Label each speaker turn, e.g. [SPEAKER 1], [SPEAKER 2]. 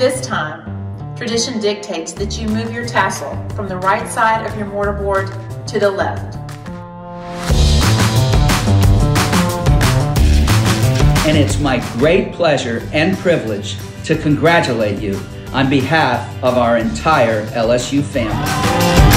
[SPEAKER 1] this time, tradition dictates that you move your tassel from the right side of your mortarboard to the left.
[SPEAKER 2] And it's my great pleasure and privilege to congratulate you on behalf of our entire LSU family.